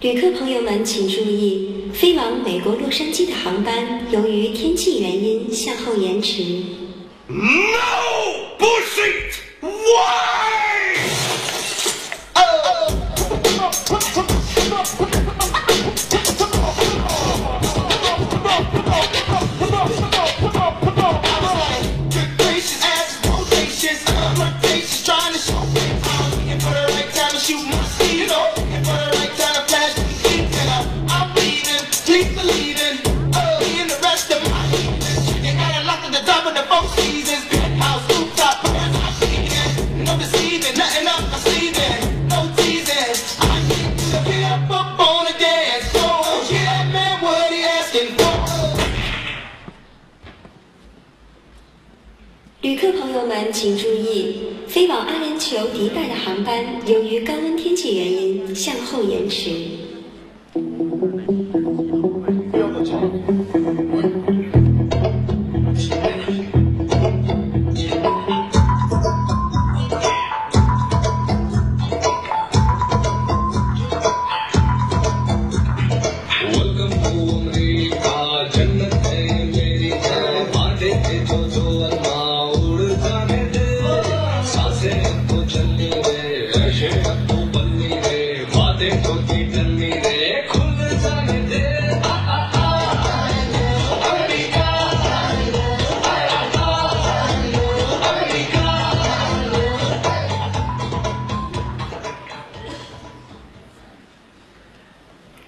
旅客朋友们请注意，飞往美国洛杉矶的航班由于天气原因向后延迟。No bullshit! 朋友们请注意，飞往阿联酋迪拜的航班由于高温天气原因向后延迟。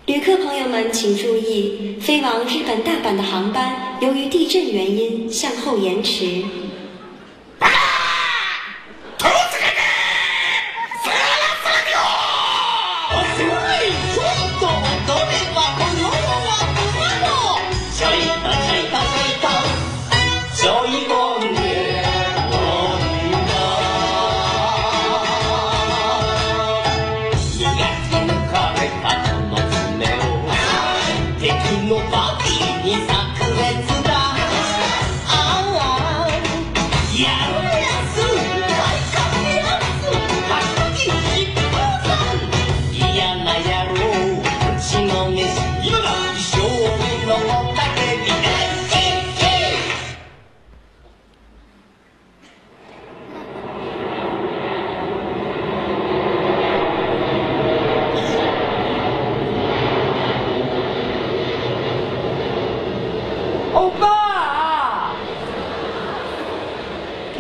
旅客朋友们请注意，飞往日本大阪的航班由于地震原因向后延迟。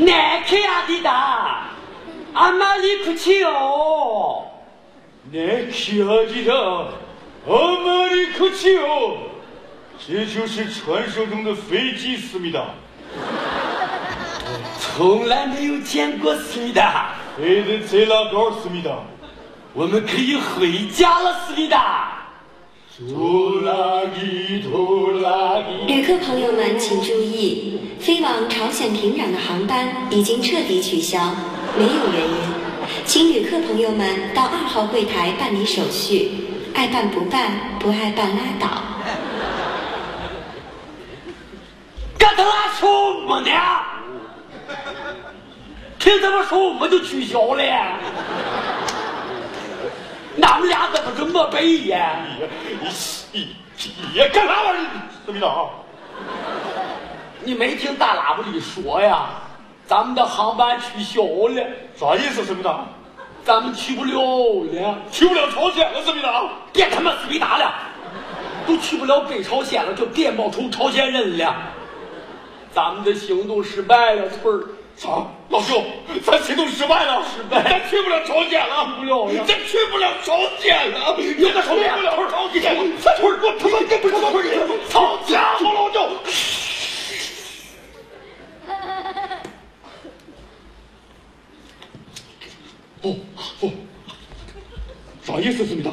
难看呀的哒，阿玛里克奇哦，难看的的，阿玛里克奇哦，这就是传说中的飞机思密达，从来没有见过思密达，飞得贼拉高思密达，我们可以回家了，思密达。拖拉机拖拉机。旅客朋友们请注意，飞往朝鲜平壤的航班已经彻底取消，没有原因，请旅客朋友们到二号柜台办理手续，爱办不办，不爱办拉倒。干他妈说我呢？听他们说我们就取消了，俺们俩怎么这么背呀？你你你干啥玩意儿？思密达，你没听大喇叭里说呀？咱们的航班取消了，啥意思？思密达，咱们去不了了。去不了朝鲜了，思密达。别他妈思密达了，都去不了北朝鲜了，就别冒充朝鲜人了。咱们的行动失败了，村儿。啥？老舅，咱行动失败了，失败咱去不了朝鲜了，去不了了咱去不了朝鲜了，有个朝鲜去不了朝鲜，咱村儿我他妈跟不上村儿里，操家伙老舅！不不，啥意思，思密达？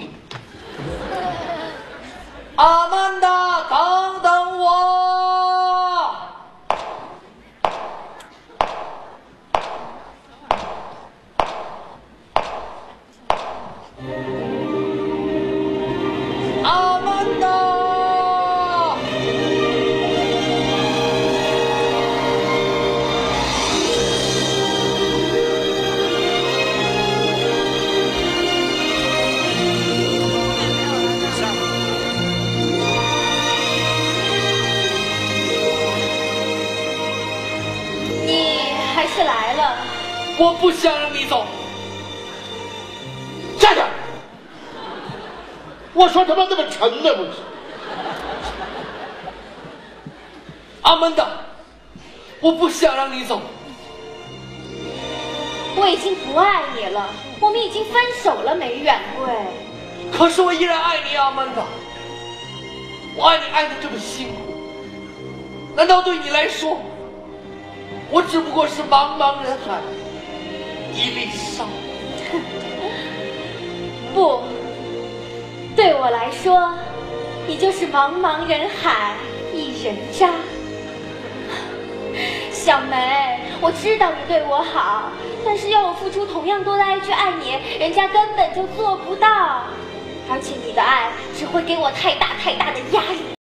我不想让你走。站着！我说他妈这么沉呢，不是？阿曼达，我不想让你走。我已经不爱你了，我们已经分手了，梅远贵。可是我依然爱你，阿曼达。我爱你爱的这么辛苦，难道对你来说，我只不过是茫茫人海一粒沙？不，对我来说，你就是茫茫人海一人渣。小梅，我知道你对我好，但是要我付出同样多的爱去爱你，人家根本就做不到。而且你的爱只会给我太大太大的压力。